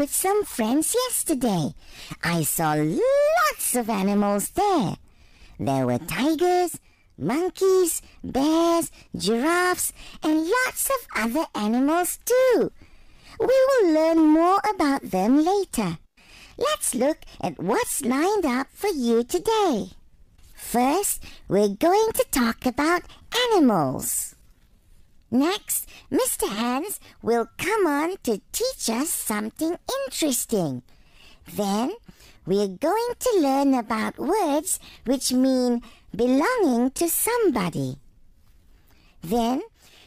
with some friends yesterday. I saw lots of animals there. There were tigers, monkeys, bears, giraffes, and lots of other animals too. We will learn more about them later. Let's look at what's lined up for you today. First, we're going to talk about animals. Next, Mr. Hans will come on to teach us something interesting. Then, we're going to learn about words which mean belonging to somebody. Then,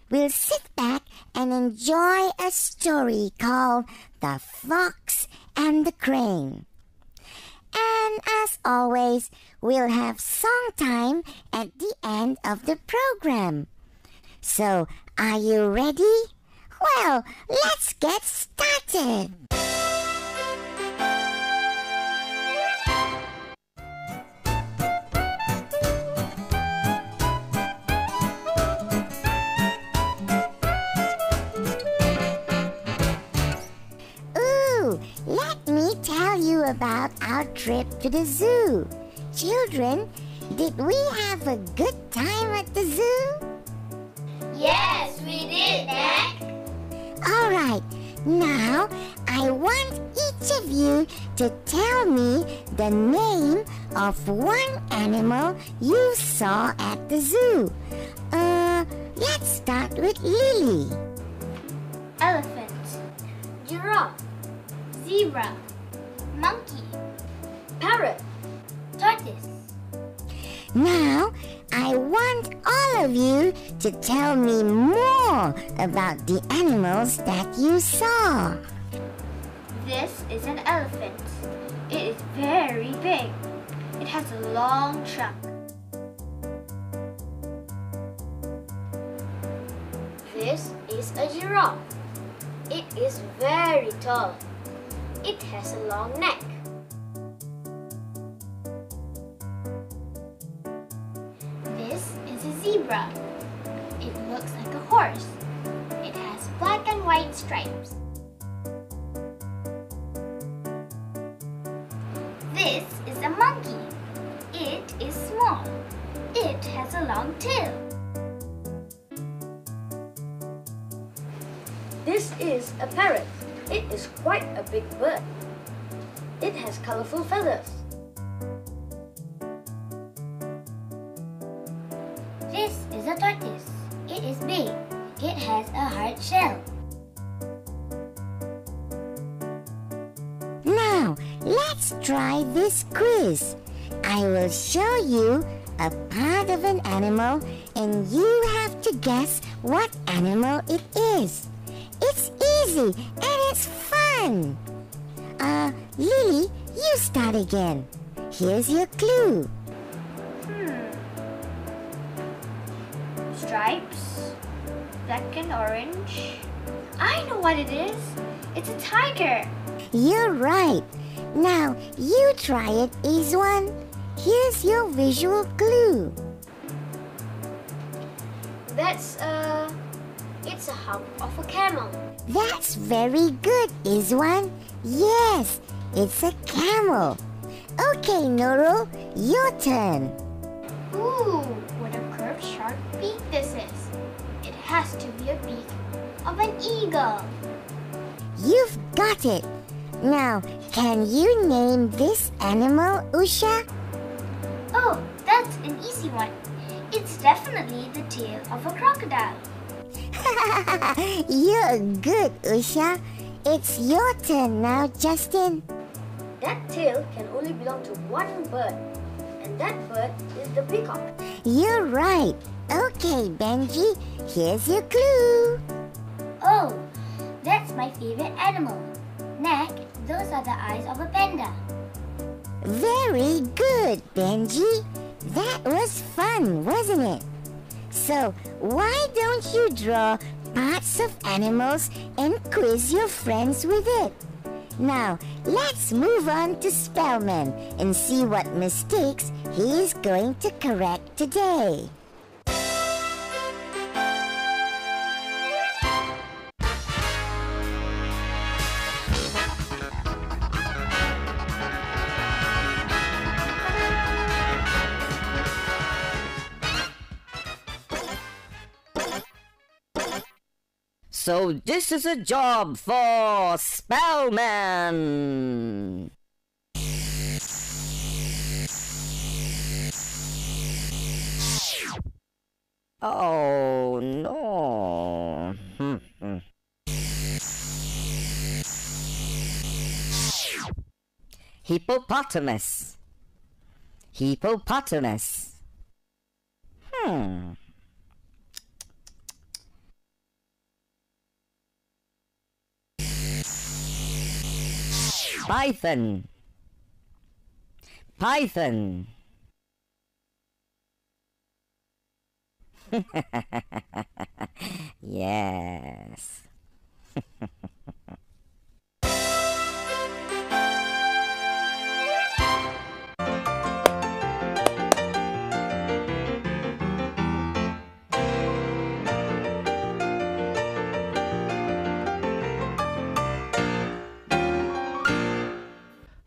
we'll sit back and enjoy a story called The Fox and the Crane. And as always, we'll have song time at the end of the program. So, are you ready? Well, let's get started. Ooh, let me tell you about our trip to the zoo. Children, did we have a good time at the zoo? Yes, we did, NAC. All right, now I want each of you to tell me the name of one animal you saw at the zoo. Uh, let's start with Lily. Elephant, giraffe, zebra, monkey, parrot, tortoise. Now, I want all of you to tell me more about the animals that you saw. This is an elephant. It is very big. It has a long trunk. This is a giraffe. It is very tall. It has a long neck. Zebra. It looks like a horse. It has black and white stripes. This is a monkey. It is small. It has a long tail. This is a parrot. It is quite a big bird. It has colorful feathers. Is big. It has a hard shell. Now, let's try this quiz. I will show you a part of an animal and you have to guess what animal it is. It's easy and it's fun. Uh, Lily, you start again. Here's your clue. Hmm. Stripes. And orange. I know what it is. It's a tiger. You're right. Now, you try it, Izwan. Here's your visual clue. That's a. It's a hump of a camel. That's very good, Izwan. Yes, it's a camel. Okay, Nurul, your turn. Ooh, what a curved sharp beak this is. It has to be a beak of an eagle. You've got it. Now, can you name this animal, Usha? Oh, that's an easy one. It's definitely the tail of a crocodile. You're good, Usha. It's your turn now, Justin. That tail can only belong to one bird. And that bird is the peacock. You're right. Okay, Benji, here's your clue. Oh, that's my favorite animal. Neck, those are the eyes of a panda. Very good, Benji. That was fun, wasn't it? So, why don't you draw parts of animals and quiz your friends with it? Now, let's move on to Spellman and see what mistakes he's going to correct today. So this is a job for Spellman. Oh no. Hippopotamus. Hippopotamus. Hmm. Python. Python. yes.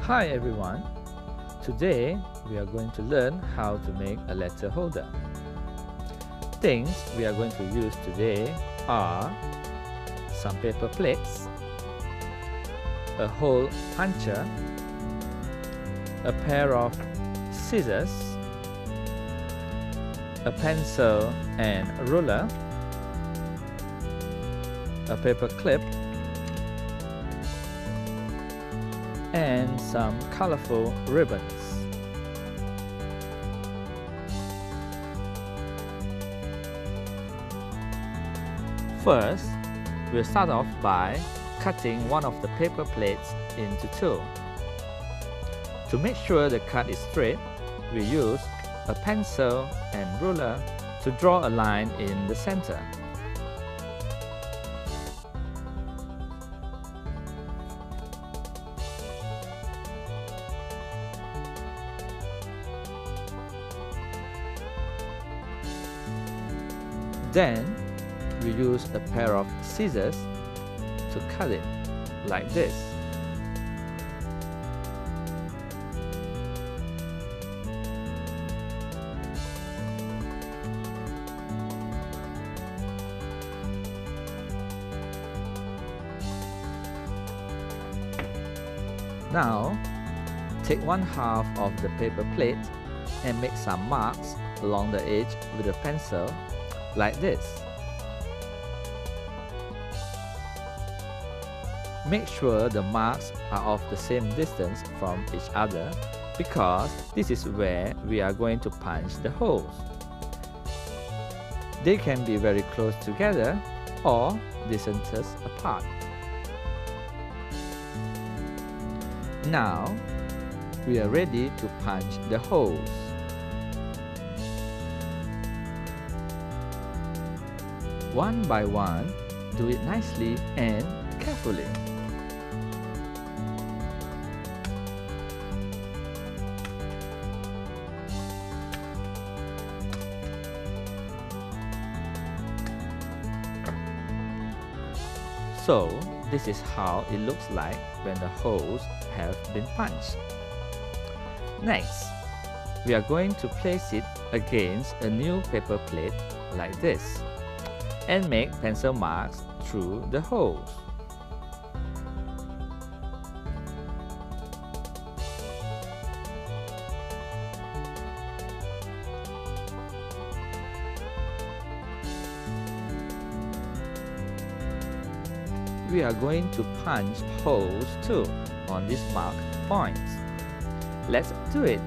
Hi everyone! Today we are going to learn how to make a letter holder. Things we are going to use today are some paper plates, a hole puncher, a pair of scissors, a pencil and ruler, a paper clip and some colorful ribbons. First, we'll start off by cutting one of the paper plates into two. To make sure the cut is straight, we use a pencil and ruler to draw a line in the center. Then, we use a pair of scissors to cut it like this. Now, take one half of the paper plate and make some marks along the edge with a pencil like this. Make sure the marks are of the same distance from each other because this is where we are going to punch the holes. They can be very close together or distances apart. Now, we are ready to punch the holes. One by one, do it nicely and carefully. So, this is how it looks like when the holes have been punched. Next, we are going to place it against a new paper plate like this and make pencil marks through the holes. We are going to punch holes too on these marked points. Let's do it!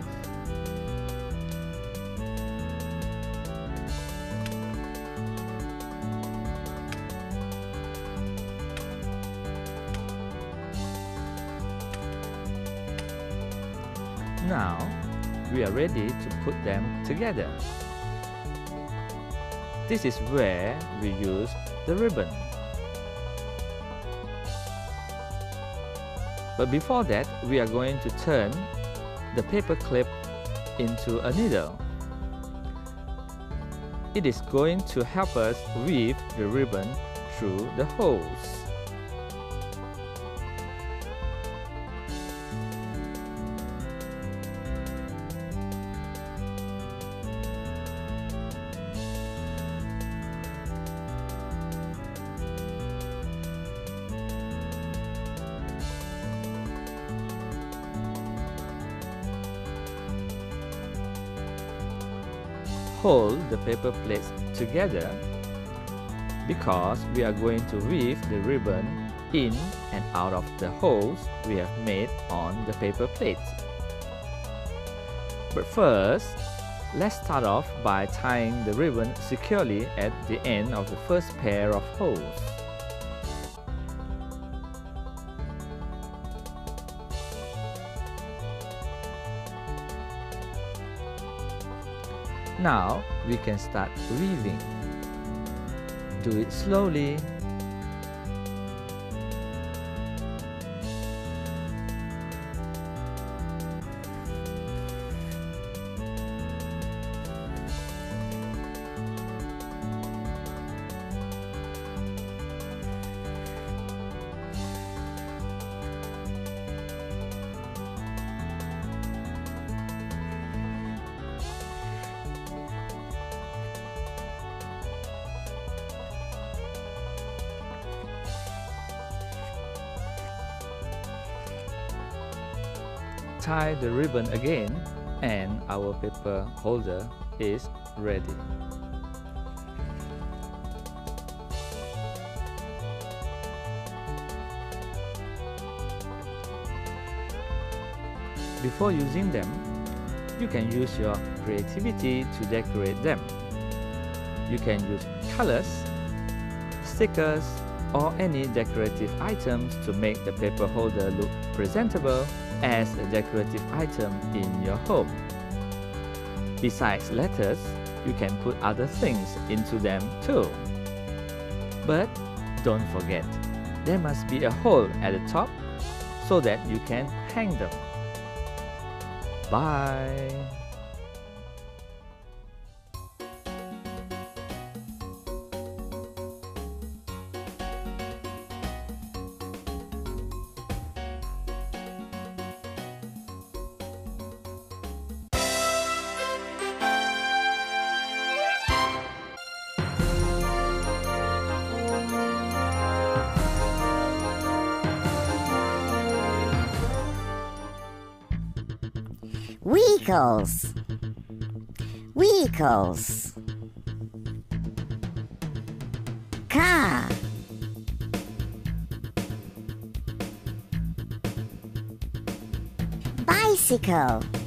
Ready to put them together. This is where we use the ribbon. But before that, we are going to turn the paper clip into a needle. It is going to help us weave the ribbon through the holes. Paper plates together because we are going to weave the ribbon in and out of the holes we have made on the paper plates. But first, let's start off by tying the ribbon securely at the end of the first pair of holes. Now we can start weaving. Do it slowly tie the ribbon again and our paper holder is ready. Before using them, you can use your creativity to decorate them. You can use colors, stickers, or any decorative items to make the paper holder look presentable as a decorative item in your home. Besides letters, you can put other things into them too. But don't forget, there must be a hole at the top so that you can hang them. Bye! Vehicles. Vehicles. Car. Bicycle.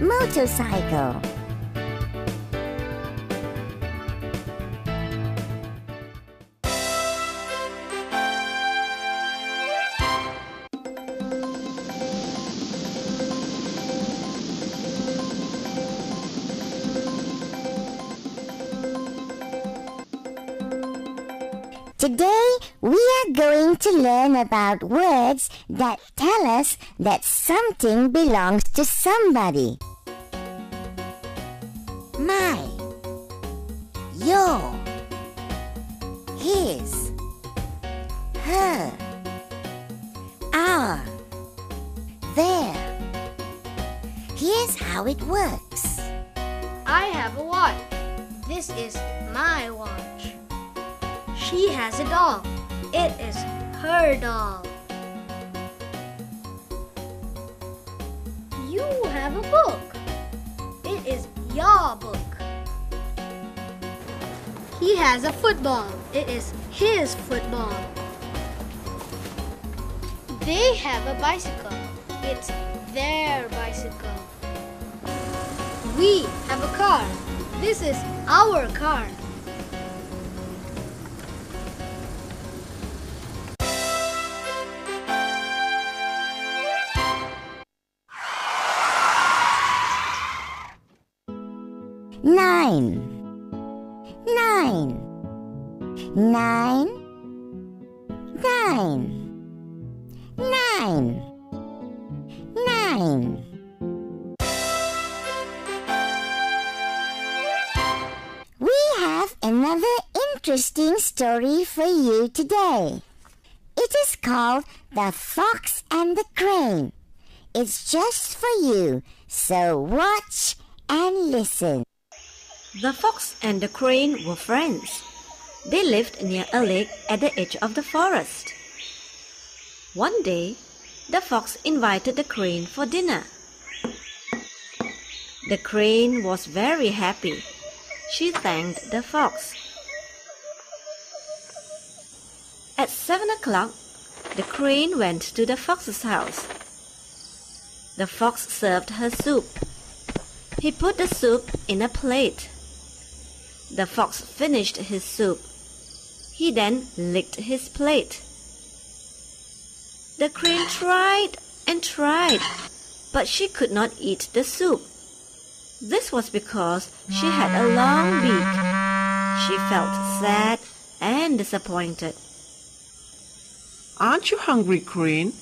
Motorcycle. About words that tell us that something belongs to somebody. My, your, his, her, our, their. Here's how it works. I have a watch. This is my watch. She has a doll. It is her doll. You have a book. It is your book. He has a football. It is his football. They have a bicycle. It's their bicycle. We have a car. This is our car. Nine. Nine. Nine. Nine. Nine. Nine. We have another interesting story for you today. It is called The Fox and the Crane. It's just for you, so watch and listen. The fox and the crane were friends. They lived near a lake at the edge of the forest. One day, the fox invited the crane for dinner. The crane was very happy. She thanked the fox. At seven o'clock, the crane went to the fox's house. The fox served her soup. He put the soup in a plate. The fox finished his soup. He then licked his plate. The crane tried and tried, but she could not eat the soup. This was because she had a long beak. She felt sad and disappointed. Aren't you hungry, Crane?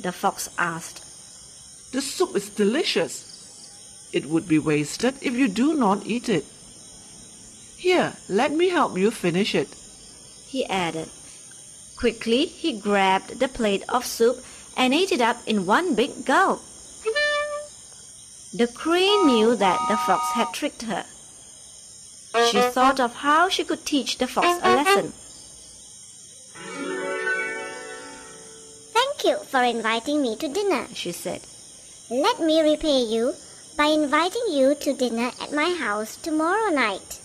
The fox asked. The soup is delicious. It would be wasted if you do not eat it. Here, let me help you finish it. He added. Quickly, he grabbed the plate of soup and ate it up in one big gulp. The crane knew that the fox had tricked her. She thought of how she could teach the fox a lesson. Thank you for inviting me to dinner, She said. Let me repay you by inviting you to dinner at my house tomorrow night.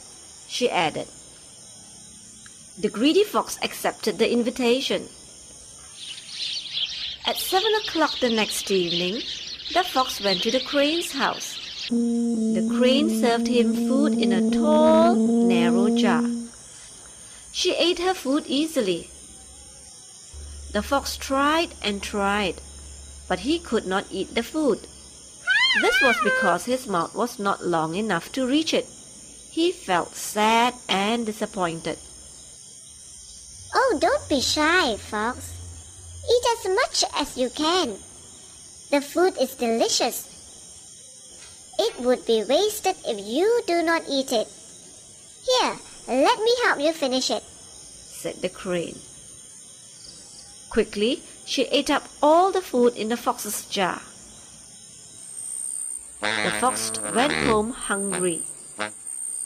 She added. The greedy fox accepted the invitation. At seven o'clock the next evening, the fox went to the crane's house. The crane served him food in a tall, narrow jar. She ate her food easily. The fox tried and tried, but he could not eat the food. This was because his mouth was not long enough to reach it. He felt sad and disappointed. Oh, don't be shy, Fox. Eat as much as you can. The food is delicious. It would be wasted if you do not eat it. Here, let me help you finish it. said the crane. Quickly, she ate up all the food in the fox's jar. The fox went home hungry.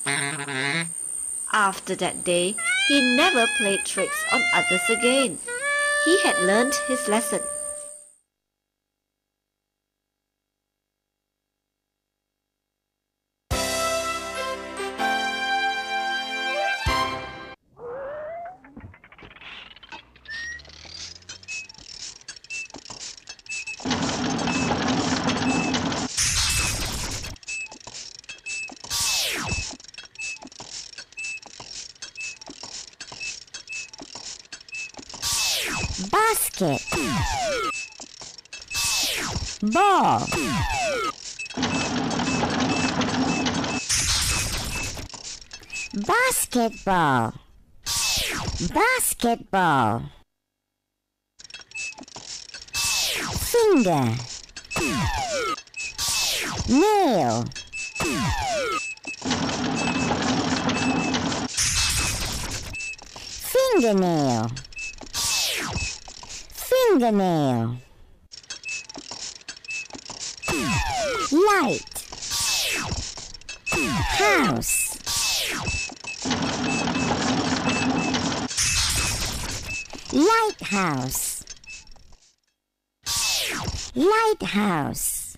After that day, he never played tricks on others again. He had learned his lesson. Ball. Basketball. Basketball. Finger. Nail. Fingernail. Fingernail. Light. House. Lighthouse. Lighthouse.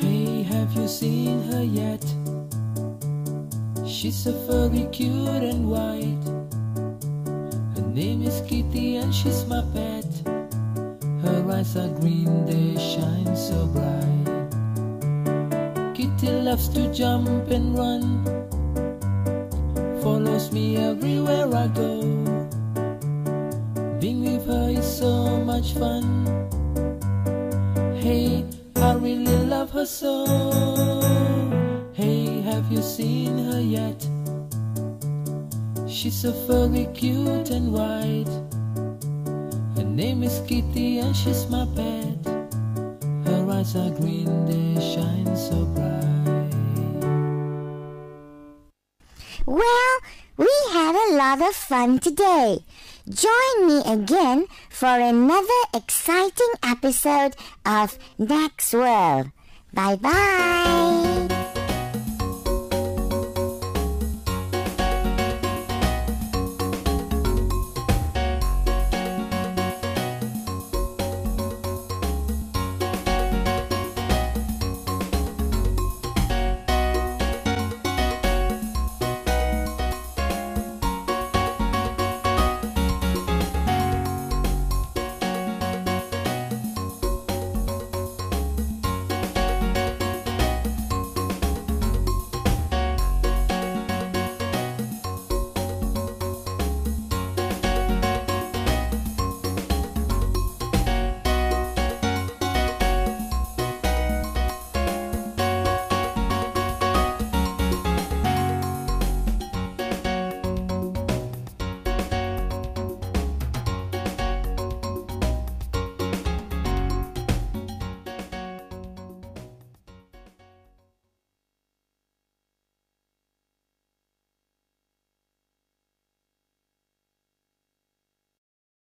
Hey, have you seen her yet? She's so furry, cute and white. Name is Kitty and she's my pet. Her eyes are green, they shine so bright. Kitty loves to jump and run. Follows me everywhere I go. Being with her is so much fun. Hey, I really love her so. Hey, have you seen her yet? She's so furry, cute and white Her name is Kitty and she's my pet Her eyes are green, they shine so bright Well, we had a lot of fun today. Join me again for another exciting episode of NAC's World. Bye-bye!